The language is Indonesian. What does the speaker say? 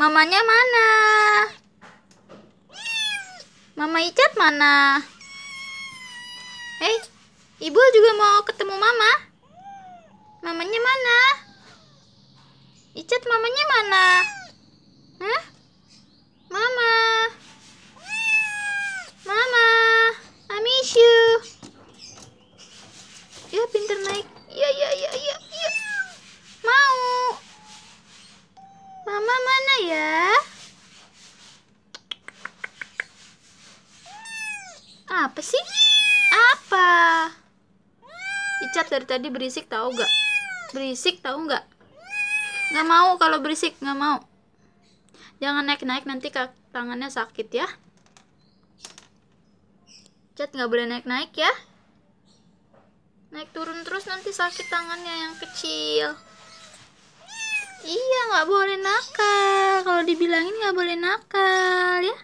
Mamanya mana? Mama Icat mana? Hei, ibu juga mau ketemu mama. Mamanya mana? Icat mamanya mana? Hah? Mama. Mama, I miss you. Ya, pinter naik. Ya, ya, ya, ya, ya. Mau. Mama mana ya? Apa sih? Apa? Icat dari tadi berisik tahu gak? Berisik tahu nggak? Nggak mau kalau berisik nggak mau. Jangan naik-naik nanti tangannya sakit ya. Cat nggak boleh naik-naik ya. Naik turun terus nanti sakit tangannya yang kecil. Iya, nggak boleh nakal. Kalau dibilangin nggak boleh nakal ya.